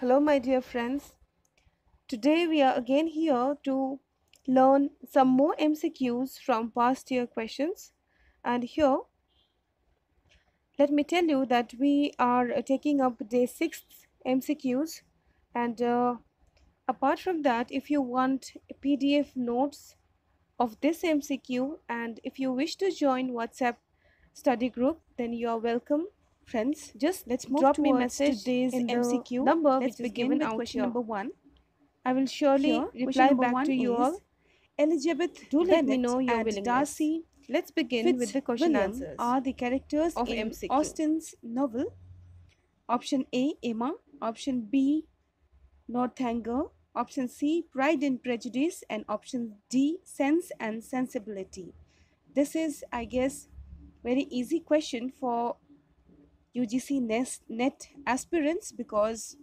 Hello, my dear friends. Today we are again here to learn some more MCQs from past year questions. And here, let me tell you that we are uh, taking up day 6 MCQs. And uh, apart from that, if you want PDF notes of this MCQ and if you wish to join WhatsApp study group, then you are welcome friends just let's move drop me message today's in uh, the MCQ number let's which is given with question here. number one I will surely Here, reply back to you all Elizabeth do let me know your willingness Darcy let's begin with the question Fitzwilliam answers are the characters of in MCQ. Austen's novel. Option A, Emma. Option B, Northanger. Option C, Pride and Prejudice. And option D, Sense and Sensibility. This is, I guess, very easy question for UGC NET, NET aspirants because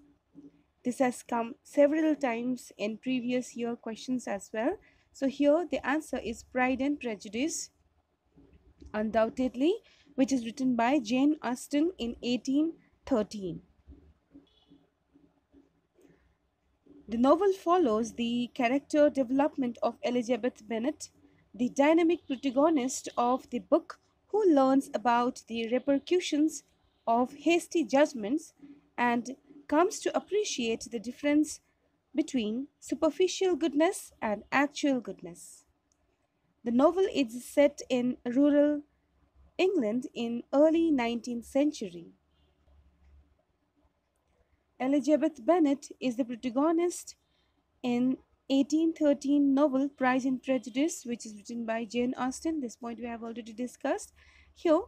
this has come several times in previous year questions as well. So here the answer is Pride and Prejudice undoubtedly which is written by Jane Austen in 1813. The novel follows the character development of Elizabeth Bennet, the dynamic protagonist of the book who learns about the repercussions of hasty judgments and comes to appreciate the difference between superficial goodness and actual goodness. The novel is set in rural England in early 19th century. Elizabeth Bennet is the protagonist in 1813 novel Pride and Prejudice which is written by Jane Austen. This point we have already discussed. Here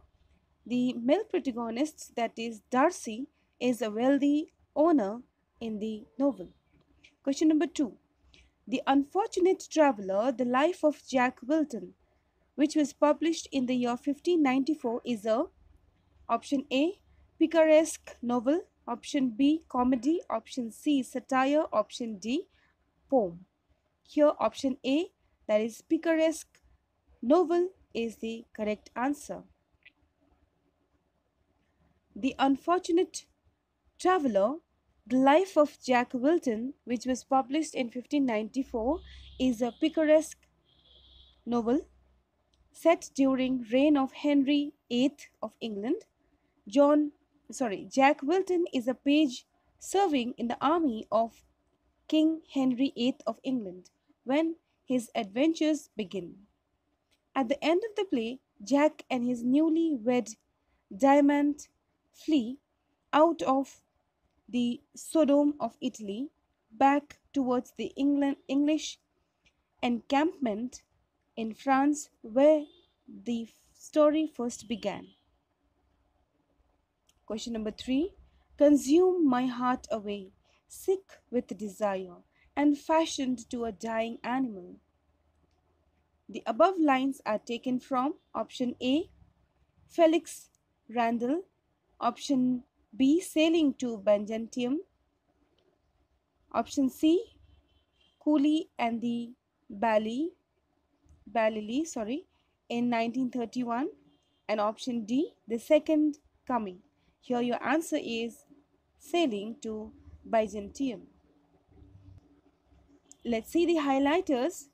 the male protagonist that is Darcy is a wealthy owner in the novel. Question number 2. The Unfortunate Traveller, The Life of Jack Wilton, which was published in the year 1594 is a option A picaresque novel, option B comedy, option C satire, option D poem. Here option A that is picaresque novel is the correct answer. The Unfortunate Traveller the Life of Jack Wilton, which was published in 1594, is a picaresque novel set during reign of Henry VIII of England. John, sorry, Jack Wilton is a page serving in the army of King Henry VIII of England when his adventures begin. At the end of the play, Jack and his newly wed Diamante flee out of the Sodom of Italy back towards the England, English encampment in France where the story first began. Question number three Consume my heart away, sick with desire, and fashioned to a dying animal. The above lines are taken from option A Felix Randal, option B. Sailing to Byzantium. Option C. Cooley and the Bally, Balili, sorry, in 1931. And option D. The Second Coming. Here your answer is Sailing to Byzantium. Let's see the highlighters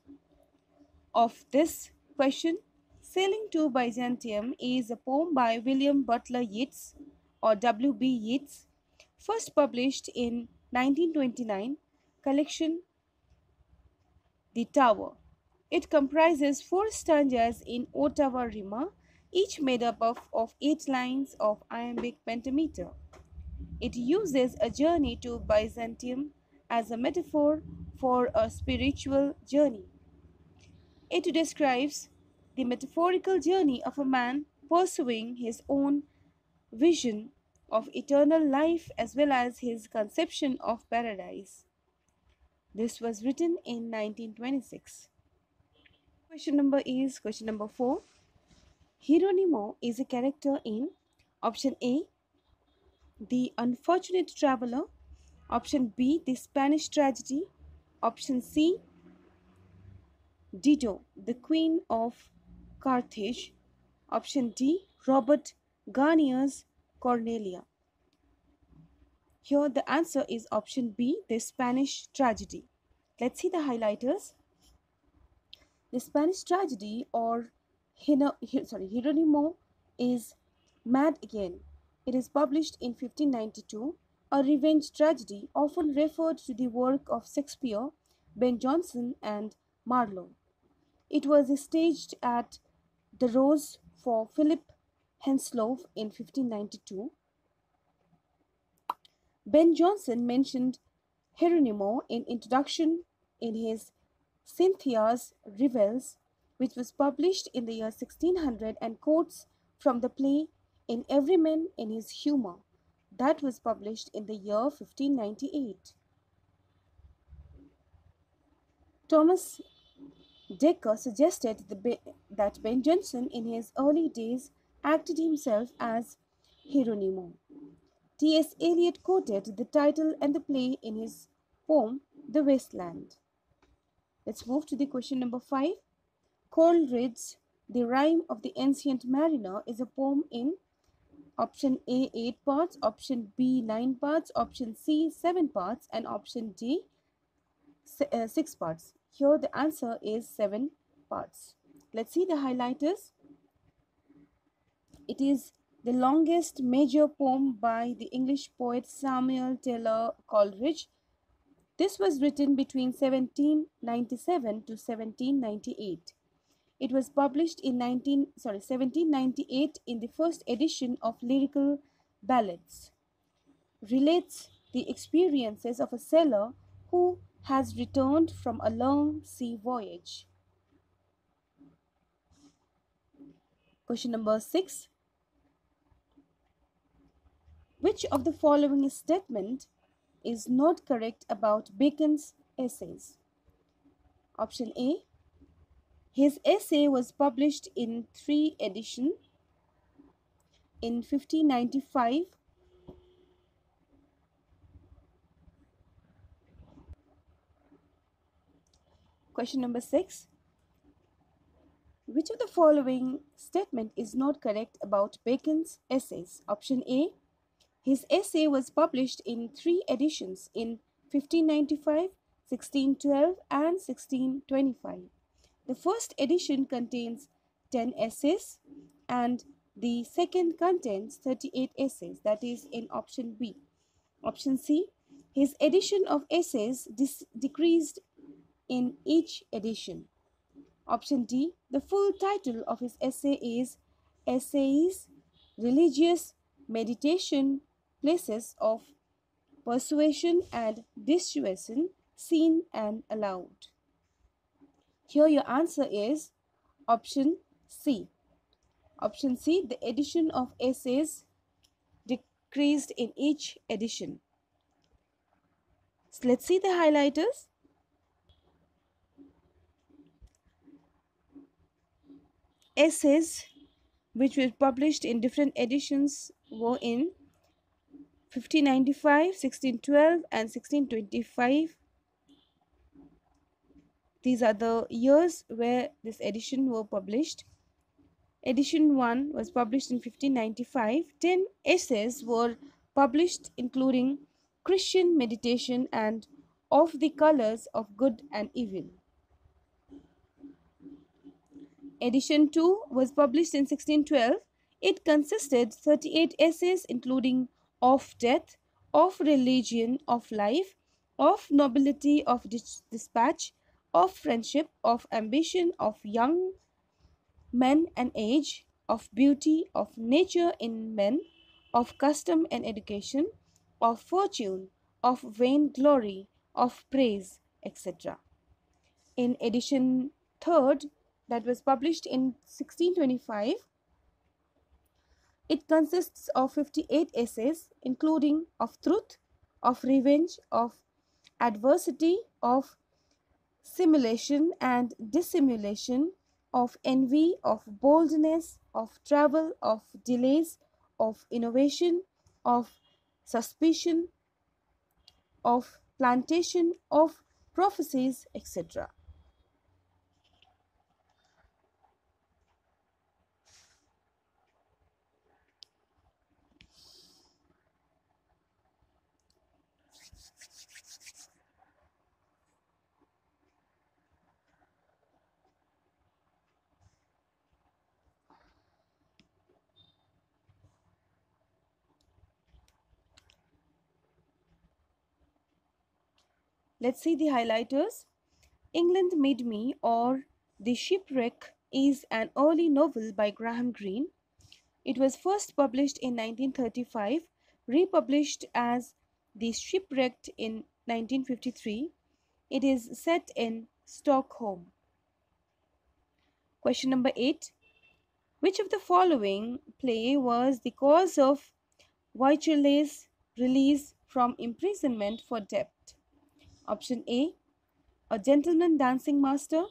of this question. Sailing to Byzantium is a poem by William Butler Yeats or W.B. Yeats, first published in 1929, collection The Tower. It comprises four stanzas in ottava rima, each made up of, of eight lines of iambic pentameter. It uses a journey to Byzantium as a metaphor for a spiritual journey. It describes the metaphorical journey of a man pursuing his own vision of eternal life as well as his conception of paradise. This was written in 1926. Question number is question number 4. Hieronimo is a character in option A, The Unfortunate Traveler, option B, The Spanish Tragedy, option C, Dido, the Queen of Carthage, option D, Robert Garnier's Cornelia. Here the answer is option B, the Spanish tragedy. Let's see the highlighters. The Spanish tragedy or sorry, Hieronimo is Mad Again. It is published in 1592, a revenge tragedy often referred to the work of Shakespeare, Ben Jonson and Marlowe. It was staged at the Rose for Philip Henslowe in 1592. Ben Jonson mentioned Hieronimo in introduction in his Cynthia's Revels, which was published in the year 1600 and quotes from the play In Every Man in His Humour, that was published in the year 1598. Thomas Dekker suggested that Ben Jonson in his early days acted himself as Hieronimo. T.S. Eliot quoted the title and the play in his poem The Wasteland. Let's move to the question number 5. Coleridge's The Rime of the Ancient Mariner is a poem in option A 8 parts, option B 9 parts, option C 7 parts and option D uh, 6 parts. Here the answer is 7 parts. Let's see the highlighters. It is the longest major poem by the English poet Samuel Taylor Coleridge. This was written between 1797 to 1798. It was published in 19 sorry 1798 in the first edition of Lyrical Ballads. Relates the experiences of a sailor who has returned from a long sea voyage. Question number 6 which of the following statement is not correct about Bacon's essays? Option A. His essay was published in three editions in 1595 Question number 6. Which of the following statement is not correct about Bacon's essays? Option A. His essay was published in three editions in 1595, 1612 and 1625. The first edition contains 10 essays and the second contains 38 essays that is in option B. Option C, his edition of essays decreased in each edition. Option D, the full title of his essay is Essays, Religious Meditation, places of persuasion and dissuasion seen and allowed. Here your answer is option C. Option C, the edition of essays decreased in each edition. So let's see the highlighters. Essays which were published in different editions were in 1595, 1612 and 1625. These are the years where this edition were published. Edition 1 was published in 1595. 10 essays were published including Christian meditation and Of the Colors of Good and Evil. Edition 2 was published in 1612. It consisted 38 essays including of death, of religion, of life, of nobility, of dispatch, of friendship, of ambition, of young men and age, of beauty, of nature in men, of custom and education, of fortune, of vain glory, of praise, etc. In edition third, that was published in 1625, it consists of 58 essays, including of truth, of revenge, of adversity, of simulation and dissimulation, of envy, of boldness, of travel, of delays, of innovation, of suspicion, of plantation, of prophecies, etc. Let's see the highlighters. England Made Me or The Shipwreck is an early novel by Graham Greene. It was first published in 1935, republished as The Shipwrecked in 1953. It is set in Stockholm. Question number 8. Which of the following play was the cause of Wycherley's release from imprisonment for debt? Option A. A Gentleman Dancing Master.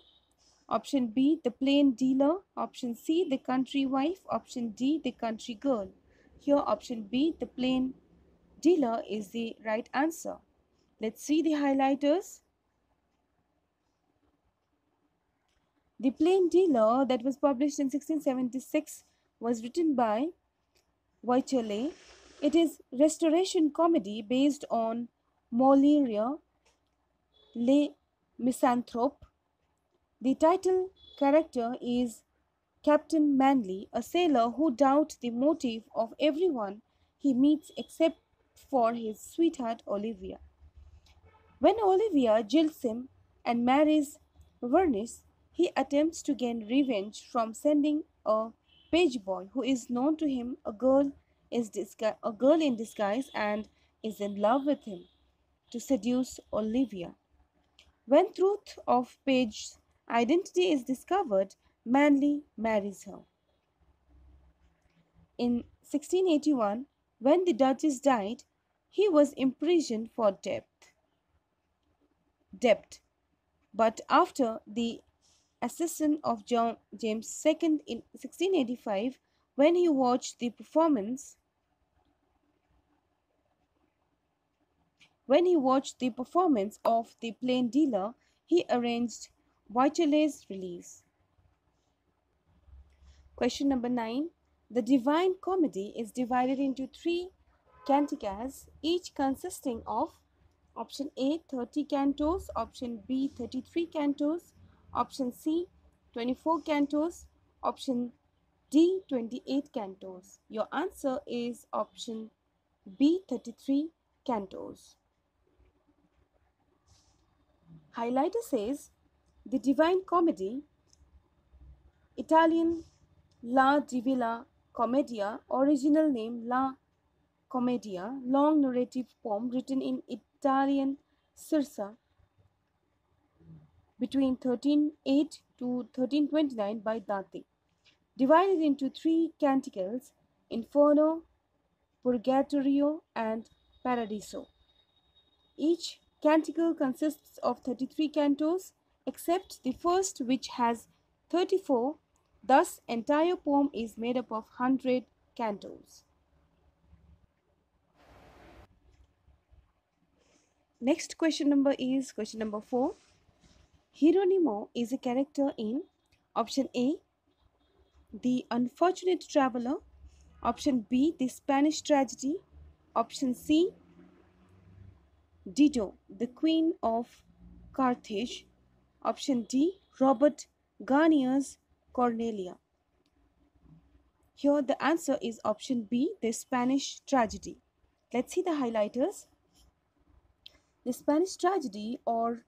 Option B. The Plain Dealer. Option C. The Country Wife. Option D. The Country Girl. Here option B. The Plain Dealer is the right answer. Let's see the highlighters. The Plain Dealer that was published in 1676 was written by Wycherley. It is restoration comedy based on Molière, Le Misanthrope. The title character is Captain Manly, a sailor who doubts the motive of everyone he meets except for his sweetheart Olivia. When Olivia jilts him and marries Vernis, he attempts to gain revenge from sending a page boy who is known to him a girl is a girl in disguise and is in love with him to seduce Olivia. When truth of Page's identity is discovered, Manly marries her. In 1681, when the Duchess died, he was imprisoned for debt. Debt. But after the accession of John James II in 1685, when he watched the performance, when he watched the performance of the plain dealer, he arranged Wycherley's release. Question number 9. The Divine Comedy is divided into three canticas, each consisting of option A 30 cantos, option B 33 cantos, option C 24 cantos, option D 28 cantos. Your answer is option B 33 cantos. Highlighter says the Divine Comedy, Italian La Divina Commedia, original name La Commedia, long narrative poem written in Italian circa between 1308 to 1329 by Dante. Divided into three canticles Inferno, Purgatorio, and Paradiso. Each canticle consists of 33 cantos except the first which has 34 thus entire poem is made up of 100 cantos. Next question number is question number 4 hieronimo is a character in option a the unfortunate traveler. Option b the spanish tragedy. Option c dido the queen of carthage Option D, Robert Garnier's Cornelia. Here the answer is option B, the Spanish tragedy. Let's see the highlighters. The Spanish tragedy or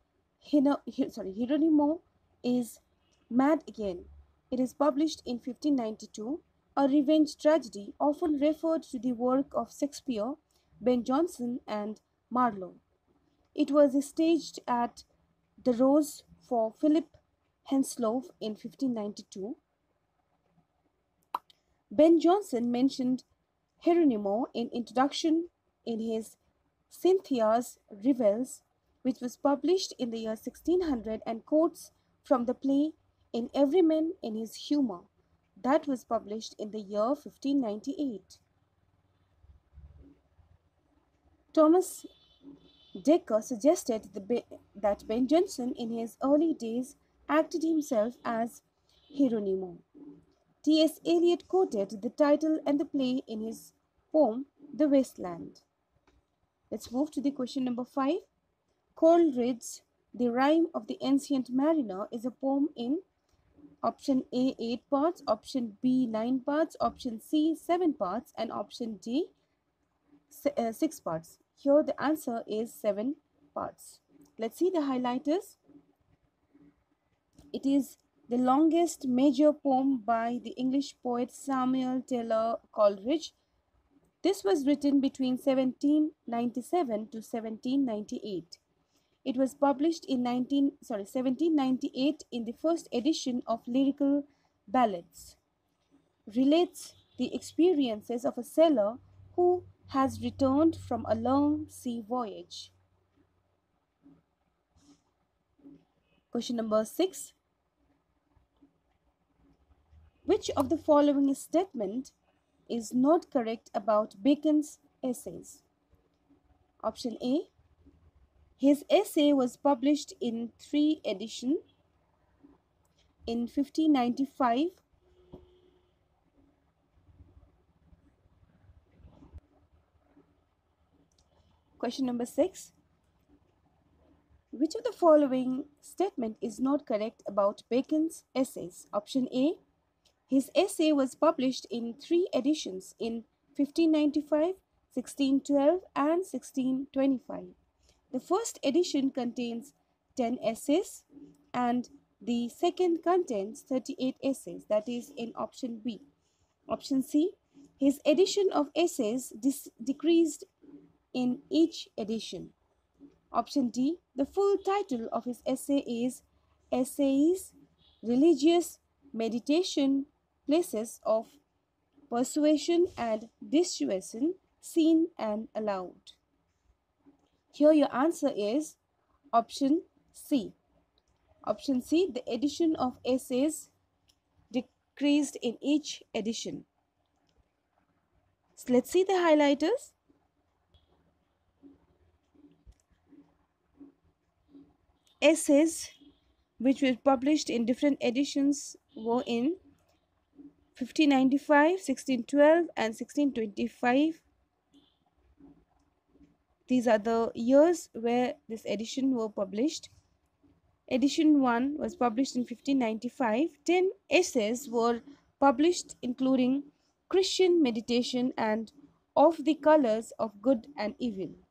sorry, Hieronimo is Mad Again. It is published in 1592, a revenge tragedy often referred to the work of Shakespeare, Ben Jonson and Marlowe. It was staged at the Rose for Philip Henslowe in 1592. Ben Jonson mentioned Hieronimo in introduction in his Cynthia's Revels, which was published in the year 1600 and quotes from the play In Every Man in His Humour, that was published in the year 1598. Thomas Dekker suggested that Ben Jonson in his early days acted himself as Hieronimo. T.S. Eliot quoted the title and the play in his poem The Wasteland. Let's move to the question number 5. Coleridge's The Rime of the Ancient Mariner is a poem in option A 8 parts, option B 9 parts, option C 7 parts and option D uh, 6 parts. Here the answer is 7 parts. Let's see the highlighters. It is the longest major poem by the English poet Samuel Taylor Coleridge. This was written between 1797 to 1798. It was published in 19 sorry 1798 in the first edition of Lyrical Ballads. Relates the experiences of a sailor who has returned from a long sea voyage. Question number 6 which of the following statement is not correct about Bacon's essays? Option A. His essay was published in three editions in 1595 Question number 6. Which of the following statement is not correct about Bacon's essays? Option A. His essay was published in three editions in 1595, 1612 and 1625. The first edition contains 10 essays and the second contains 38 essays that is in option B. Option C. His edition of essays decreased in each edition. Option D. The full title of his essay is Essays, Religious Meditation places of persuasion and dissuasion seen and allowed. Here your answer is option C. Option C, the edition of essays decreased in each edition. So let's see the highlighters. Essays which were published in different editions were in 1595, 1612 and 1625. These are the years where this edition were published. Edition 1 was published in 1595. 10 essays were published including Christian meditation and Of the Colors of Good and Evil.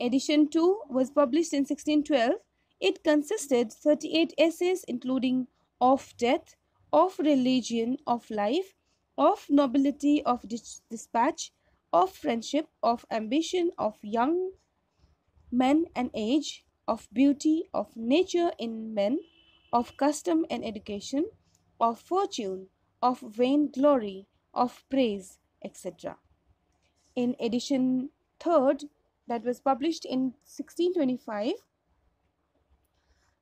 Edition 2 was published in 1612. It consisted 38 essays including of death, of religion, of life, of nobility, of dis dispatch, of friendship, of ambition, of young men and age, of beauty, of nature in men, of custom and education, of fortune, of vain glory, of praise, etc. In edition third, that was published in 1625,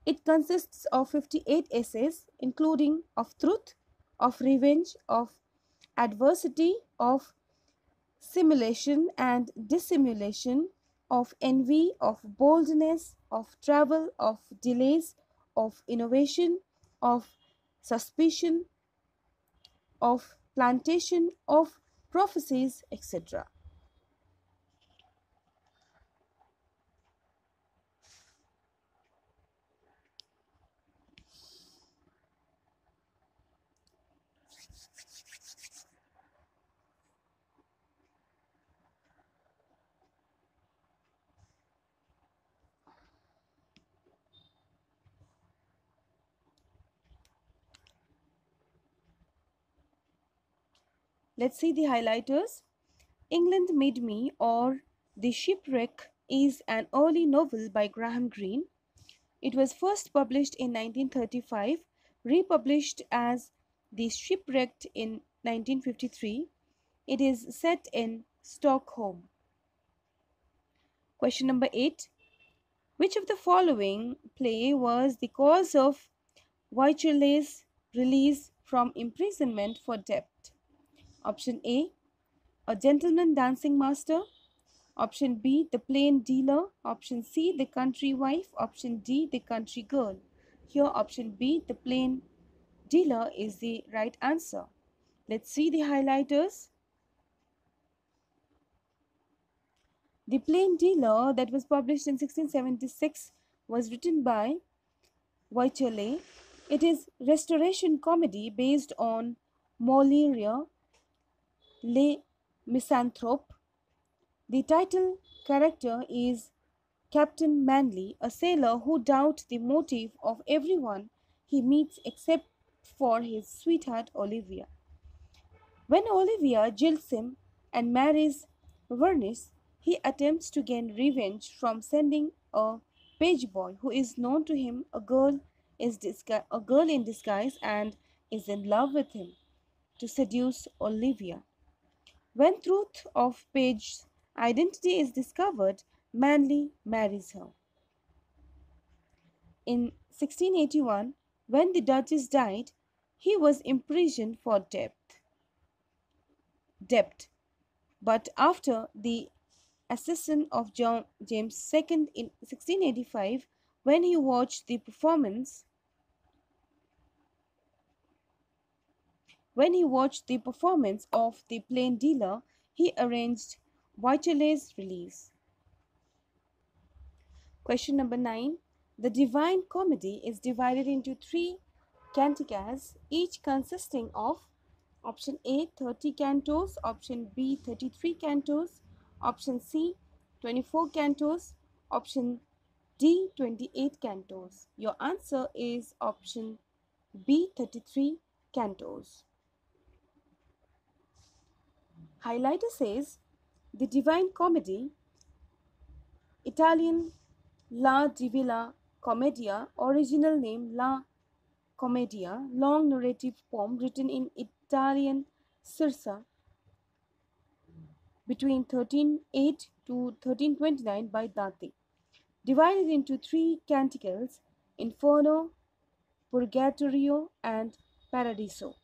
it consists of 58 essays, including of truth, of revenge, of adversity, of simulation and dissimulation, of envy, of boldness, of travel, of delays, of innovation, of suspicion, of plantation, of prophecies, etc. Let's see the highlighters. England Made Me or The Shipwreck is an early novel by Graham Greene. It was first published in 1935, republished as The Shipwrecked in 1953. It is set in Stockholm. Question number 8. Which of the following play was the cause of Wycherley's release from imprisonment for debt? Option A, a gentleman dancing master. Option B, the plain dealer. Option C, the country wife. Option D, the country girl. Here option B, the plain dealer is the right answer. Let's see the highlighters. The Plain Dealer that was published in 1676 was written by Wycherley. It is restoration comedy based on Molière Les Misanthrope. The title character is Captain Manly, a sailor who doubts the motive of everyone he meets except for his sweetheart Olivia. When Olivia jilts him and marries Vernis, he attempts to gain revenge from sending a page boy who is known to him a girl is a girl in disguise and is in love with him to seduce Olivia. When truth of Page's identity is discovered, Manly marries her. In 1681, when the Duchess died, he was imprisoned for debt. Debt. But after the accession of John James II in 1685, when he watched the performance, when he watched the performance of the plain dealer, he arranged Wycherley's release. Question number 9. The Divine Comedy is divided into three canticas, each consisting of option A 30 cantos, option B 33 cantos, option C 24 cantos, option D 28 cantos. Your answer is option B 33 cantos. Highlighter says the Divine Comedy, Italian La Divina Commedia, original name La Commedia, long narrative poem written in Italian Circa between 1308 to 1329 by Dante. Divided into three canticles Inferno, Purgatorio, and Paradiso.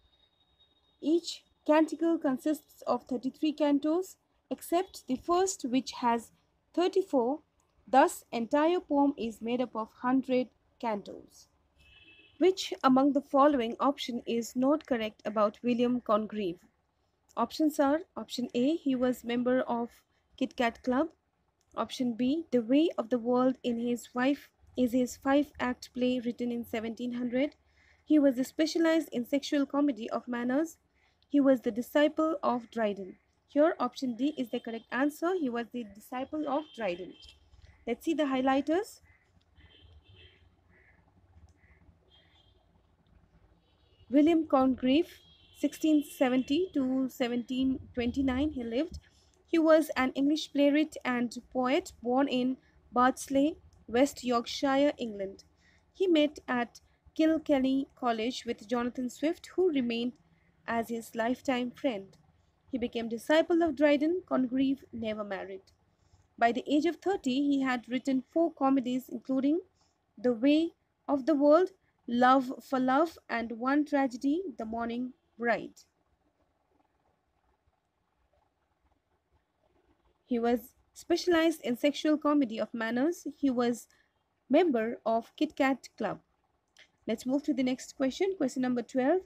Each canticle consists of 33 cantos except the first which has 34 thus entire poem is made up of 100 cantos. Which among the following option is not correct about william congreve? Options are option a he was member of kit kat club. Option b the way of the world in his wife is his five act play written in 1700 he was specialized in sexual comedy of manners he was the disciple of Dryden. Here, option D is the correct answer. He was the disciple of Dryden. Let's see the highlighters. William Congreve, 1670 to 1729, he lived. He was an English playwright and poet born in Bardsey, West Yorkshire, England. He met at Kilkenny College with Jonathan Swift, who remained as his lifetime friend. He became disciple of Dryden. Congreve never married. By the age of 30, he had written four comedies, including The Way of the World, Love for Love, and one tragedy, The Morning Bride. He was specialized in sexual comedy of manners. He was member of Kit Kat Club. Let's move to the next question. Question number 12.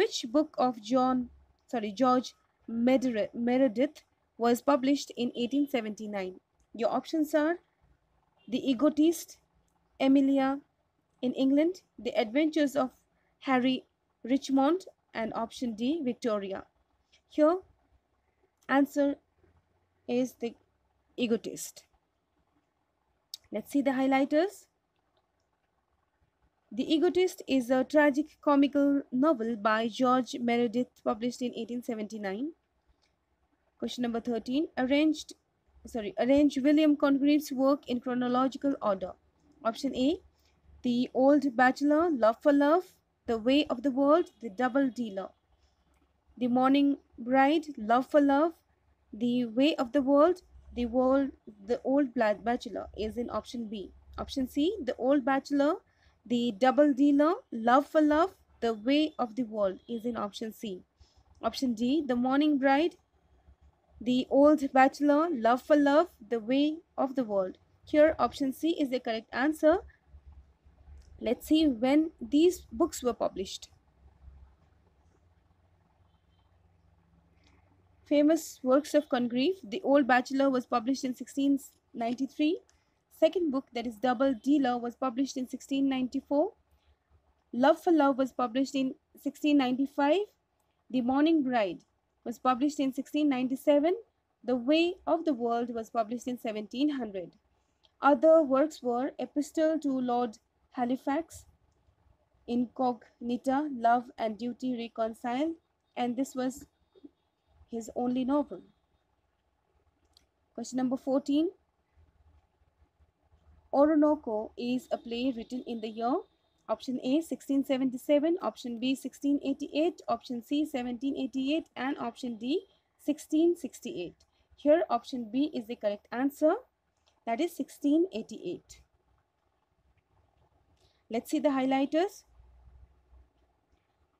Which book of John, sorry, George Meredith was published in 1879? Your options are The Egotist, Emilia in England, The Adventures of Harry Richmond, and option D, Victoria. Here, answer is The Egotist. Let's see the highlighters. The Egotist is a tragic comical novel by George Meredith published in 1879. Question number 13. Arranged sorry, arrange William Congreve's work in chronological order. Option A. The Old Bachelor, Love for Love, The Way of the World, The Double Dealer. The Morning Bride, Love for Love, The Way of the World, The World, The Old Bachelor is in option B. Option C. The Old Bachelor, the double dealer, love for love, the way of the world is in option C. Option D, the morning bride, the old bachelor, love for love, the way of the world. Here, option C is the correct answer. Let's see when these books were published. Famous works of Congreve. The Old Bachelor was published in 1693 second book, that is Double Dealer, was published in 1694. Love for Love was published in 1695. The Morning Bride was published in 1697. The Way of the World was published in 1700. Other works were Epistle to Lord Halifax, Incognita, Love and Duty Reconciled, and this was his only novel. Question number 14. Oroonoko is a play written in the year option A 1677, option B 1688, option C 1788 and option D 1668. Here option B is the correct answer that is 1688. Let's see the highlighters.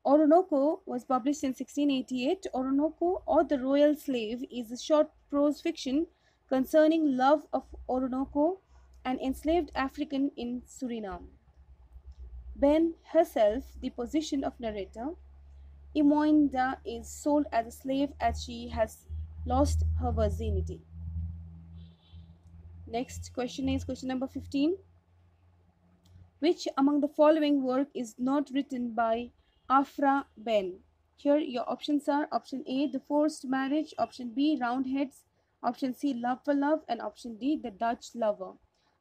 Oroonoko was published in 1688. Oroonoko or the Royal Slave is a short prose fiction concerning love of Oroonoko, an enslaved African in Suriname. Behn herself, the position of narrator, Imoinda is sold as a slave as she has lost her virginity. Next question is question number 15. Which among the following work is not written by Aphra Behn? Here your options are option A, The Forced Marriage, option B, Roundheads, option C, Love for Love, and option D, The Dutch Lover.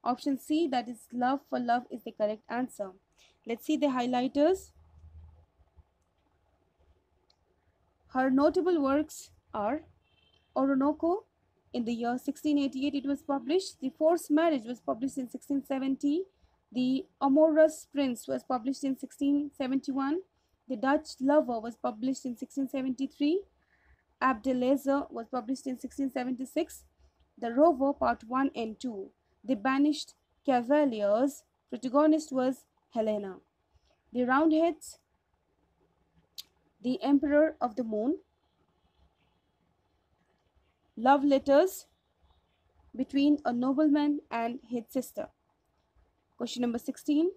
Option C, that is Love for Love, is the correct answer. Let's see the highlighters. Her notable works are Oroonoko, in the year 1688 it was published. The Forced Marriage was published in 1670. The Amorous Prince was published in 1671. The Dutch Lover was published in 1673. Abdelazer was published in 1676. The Rover Part 1 and 2. The Banished Cavaliers. Protagonist was Helena. The Roundheads. The Emperor of the Moon. Love letters between a nobleman and his sister. Question number 16.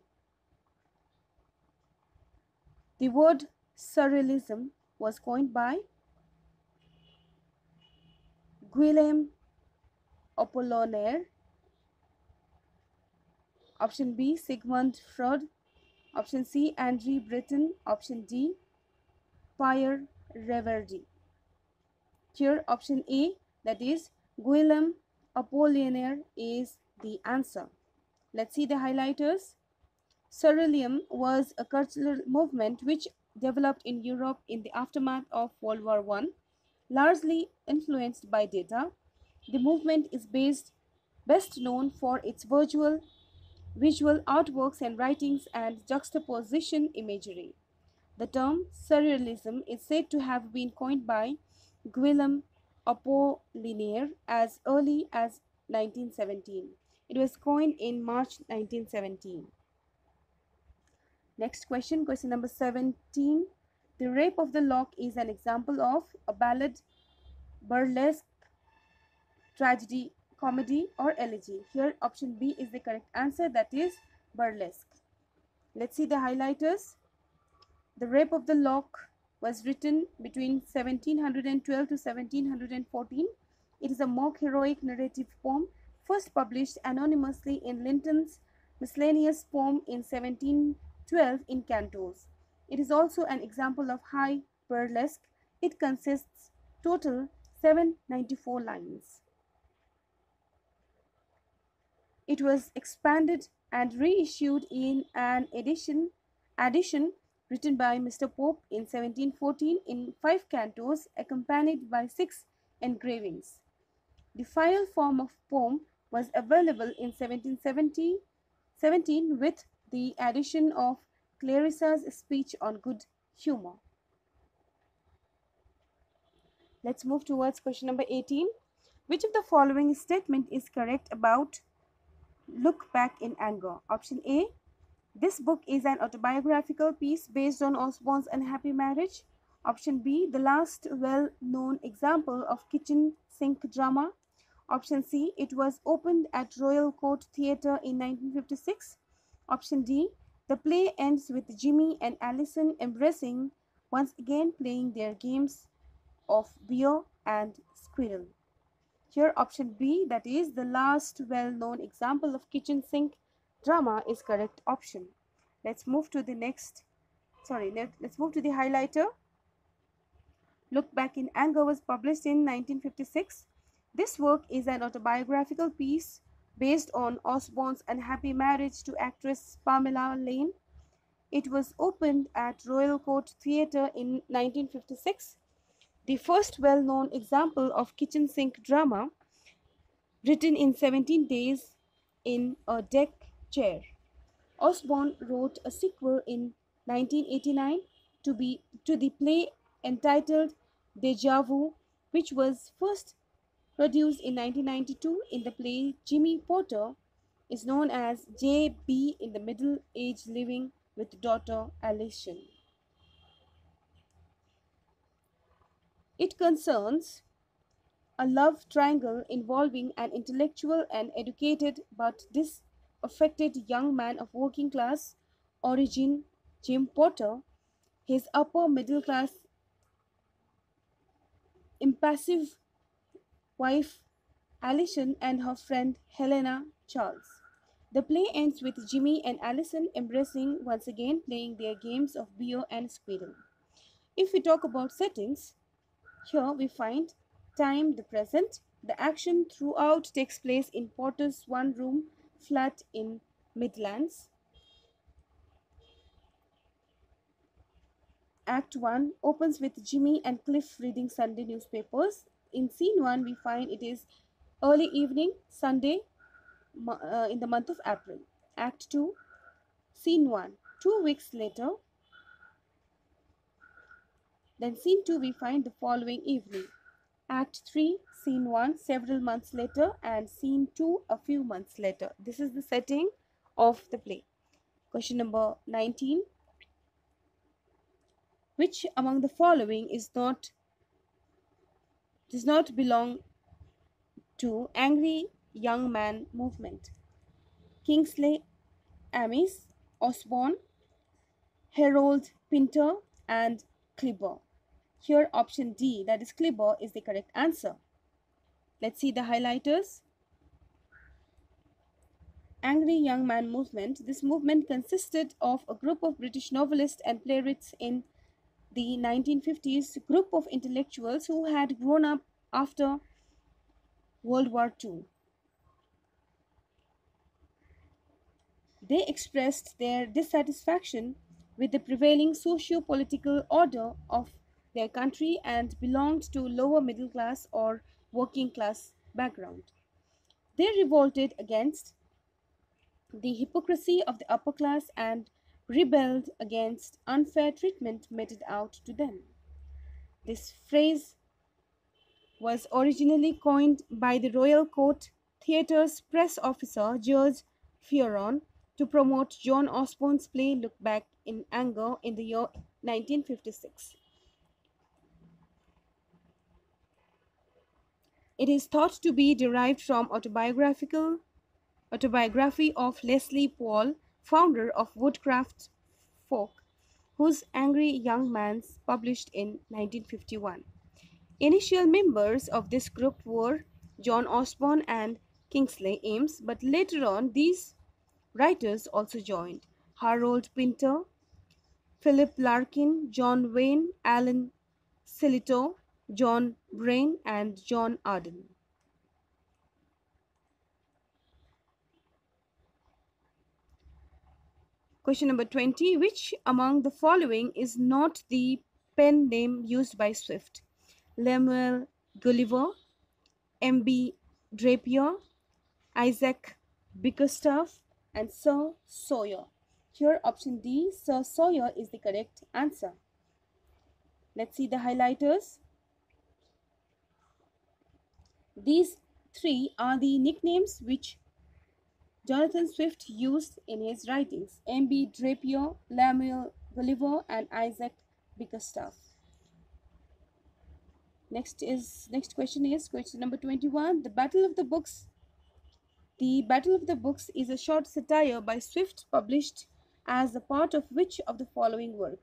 The word surrealism was coined by Guillaume Apollinaire. Option B, Sigmund Freud. Option C, Andre Breton. Option D, Pierre Reverdy. Here, option A, that is Guillaume Apollinaire is the answer. Let's see the highlighters. Surrealism was a cultural movement which developed in Europe in the aftermath of World War I, largely influenced by Dada. The movement is based best known for its visual, visual artworks and writings and juxtaposition imagery. The term surrealism is said to have been coined by Guillaume Apollinaire as early as 1917. It was coined in March 1917. Next question, question number 17. The Rape of the Lock is an example of a ballad, burlesque, tragedy, comedy or elegy. Here option B is the correct answer that is burlesque. Let's see the highlighters. The Rape of the Lock was written between 1712 to 1714. It is a mock heroic narrative poem first published anonymously in Lintot's miscellaneous poem in 1712 in cantos. It is also an example of high burlesque. It consists total 794 lines. It was expanded and reissued in an edition addition written by Mr. Pope in 1714 in five cantos accompanied by six engravings. The final form of poem was available in 1770 17 with the addition of Clarissa's speech on good humor. Let's move towards question number 18. Which of the following statement is correct about look back in anger? Option A. This book is an autobiographical piece based on Osborne's unhappy marriage. Option B. The last well-known example of kitchen sink drama. Option C. It was opened at Royal Court Theatre in 1956. Option D. The play ends with Jimmy and Alison embracing, once again playing their games of bear and squirrel. Here option B that is the last well-known example of kitchen sink drama is correct option. Let's move to the next sorry let's move to the highlighter. Look Back in Anger was published in 1956. This work is an autobiographical piece based on Osborne's unhappy marriage to actress Pamela Lane. It was opened at Royal Court Theatre in 1956, the first well known example of kitchen sink drama written in 17 days in a deck chair. Osborne wrote a sequel in 1989 to, be, to the play entitled Deja Vu, which was first produced in 1992 in the play Jimmy Porter is known as J.B. in the middle age living with daughter Alison. It concerns a love triangle involving an intellectual and educated but disaffected young man of working class origin, Jim Porter, his upper middle class impassive wife Alison and her friend Helena Charles. The play ends with Jimmy and Alison embracing once again playing their games of bear and squirrel. If we talk about settings, here we find time the present. The action throughout takes place in Porter's one room flat in Midlands. Act 1 opens with Jimmy and Cliff reading Sunday newspapers. In scene 1, we find it is early evening, Sunday, uh, in the month of April. Act 2, scene 1. Two weeks later, then scene 2 we find the following evening. Act 3, scene 1 several months later and scene 2 a few months later. This is the setting of the play. Question number 19 which among the following is not does not belong to angry young man movement kingsley amis osborne harold pinter and Kleber. Here option D that is Kleber is the correct answer. Let's see the highlighters. Angry Young Man movement. This movement consisted of a group of British novelists and playwrights in the 1950s group of intellectuals who had grown up after World War II. They expressed their dissatisfaction with the prevailing socio-political order of their country and belonged to lower middle class or working class background. They revolted against the hypocrisy of the upper class and rebelled against unfair treatment meted out to them. This phrase was originally coined by the Royal Court Theatre's press officer George Fearon to promote John Osborne's play Look Back in Anger in the year 1956. It is thought to be derived from autobiographical autobiography of Leslie Paul, founder of Woodcraft Folk, whose Angry Young Man's published in 1951. Initial members of this group were John Osborne and Kingsley Amis, but later on these writers also joined Harold Pinter, Philip Larkin, John Wain, Alan Sillitoe, John Braine, and John Arden. Question number 20. Which among the following is not the pen name used by Swift? Lemuel Gulliver, M.B. Drapier, Isaac Bickerstaff, and Sir Sawyer. Here option D, Sir Sawyer is the correct answer. Let's see the highlighters. These three are the nicknames which Jonathan Swift used in his writings. M.B. Drapier, Lemuel Gulliver and Isaac Bickerstaff. Next is next question is question number 21. The Battle of the Books. The Battle of the Books is a short satire by Swift published as a part of which of the following work?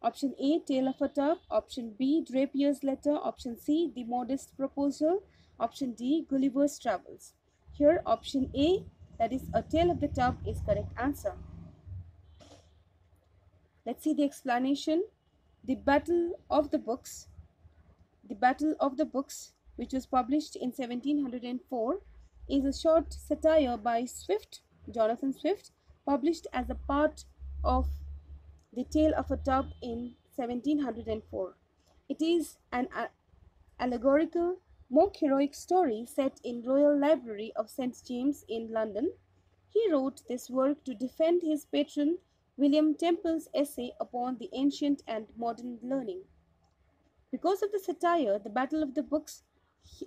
Option A, Tale of a Tub. Option B, Drapier's Letter. Option C, The Modest Proposal. Option D, Gulliver's Travels. Here, option A, that is A Tale of the Tub, is correct answer. Let's see the explanation. The Battle of the Books. The Battle of the Books which was published in 1704, is a short satire by Swift, Jonathan Swift, published as a part of The Tale of a Tub in 1704. It is an allegorical, mock heroic story set in Royal Library of St. James in London. He wrote this work to defend his patron William Temple's essay upon the ancient and modern learning. Because of the satire, the Battle of the Books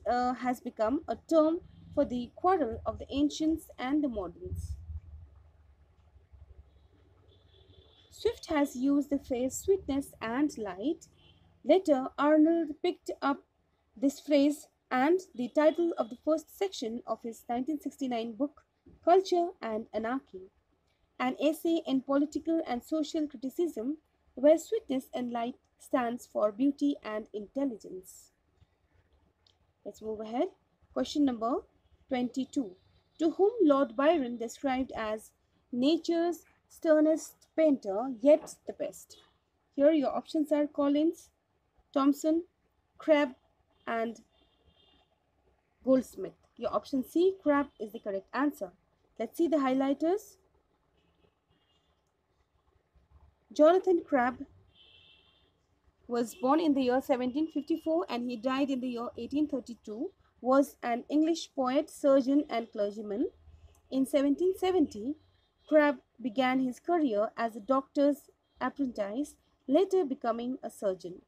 uh, has become a term for the quarrel of the ancients and the moderns. Swift has used the phrase sweetness and light. Later, Arnold picked up this phrase and the title of the first section of his 1969 book, Culture and Anarchy, an essay in political and social criticism where sweetness and light stands for beauty and intelligence. Let's move ahead. Question number 22. To whom Lord Byron described as nature's sternest painter, yet the best. Here your options are Collins, Thomson, Crabbe, and Goldsmith. Your option C, Crabbe, is the correct answer. Let's see the highlighters. Jonathan Crabbe was born in the year 1754 and he died in the year 1832, was an English poet, surgeon and clergyman. In 1770, Crabbe began his career as a doctor's apprentice, later becoming a surgeon.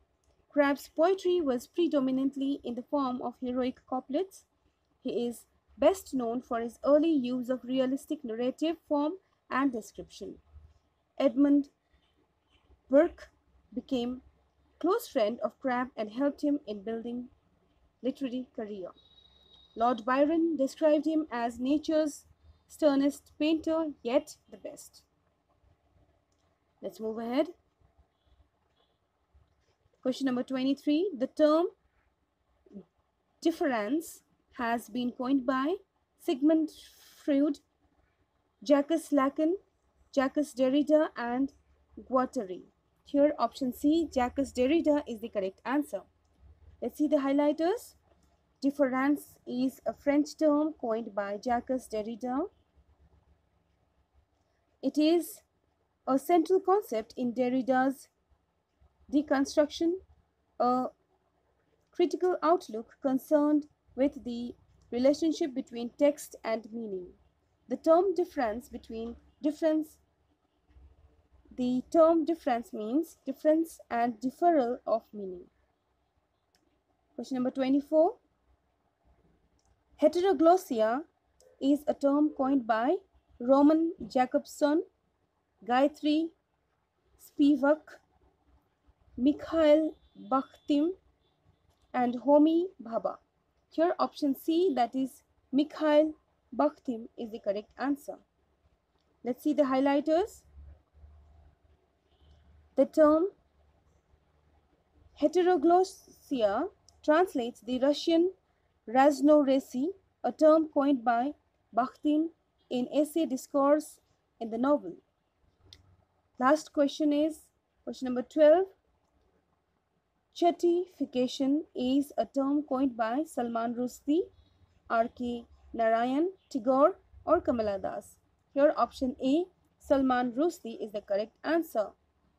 Crabbe's poetry was predominantly in the form of heroic couplets. He is best known for his early use of realistic narrative form and description. Edmund Burke became close friend of Crabbe and helped him in building literary career. Lord Byron described him as nature's sternest painter, yet the best. Let's move ahead. Question number 23. The term difference has been coined by Sigmund Freud, Jacques Lacan, Jacques Derrida, and Guattari. Here, option C, Jacques Derrida is the correct answer. Let's see the highlighters. Difference is a French term coined by Jacques Derrida. It is a central concept in Derrida's deconstruction, a critical outlook concerned with the relationship between text and meaning. The term difference between difference the term difference means difference and deferral of meaning. Question number 24. Heteroglossia is a term coined by Roman Jakobson, Gayatri Spivak, Mikhail Bakhtin, and Homi Bhabha. Here option C that is Mikhail Bakhtin is the correct answer. Let's see the highlighters. The term heteroglossia translates the Russian raznoresi, a term coined by Bakhtin in essay discourse in the novel. Last question is question number 12. Chutneyification is a term coined by Salman Rushdie, R.K. Narayan, Tagore or Kamala Das. Here option A, Salman Rushdie is the correct answer.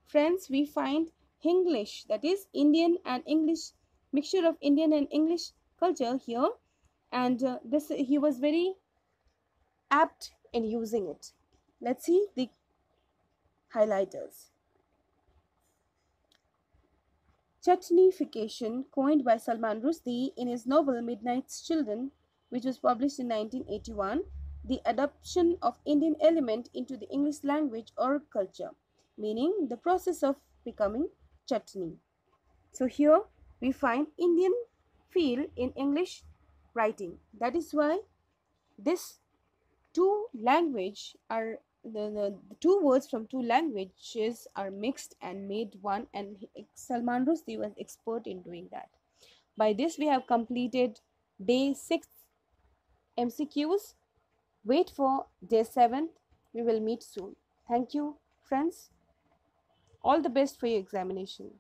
Friends, we find English, that is Indian and English, mixture of Indian and English culture here. And uh, this he was very apt in using it. Let's see the highlighters. Chutneyification, coined by Salman Rushdie in his novel Midnight's Children, which was published in 1981, the adoption of Indian element into the English language or culture, meaning the process of becoming chutney. So here we find Indian feel in English writing. That is why this two language are the, the, the, two words from two languages are mixed and made one and Salman Rushdie was expert in doing that. By this we have completed day 6 MCQs. Wait for day 7. We will meet soon. Thank you friends. All the best for your examination.